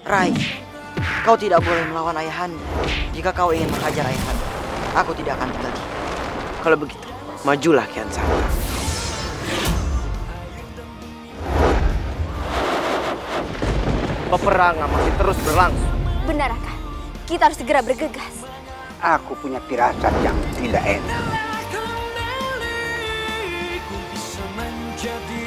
Rai, kau tidak boleh melawan ayahanda. Jika kau ingin menghajar ayahanda, aku tidak akan tinggal diam. Kalau begitu, majulah Kian Santang. Peperangan masih terus berlangsung. Benar, Raka. Kita harus segera bergegas. Aku punya firasat yang tidak enak. Bisa menjadi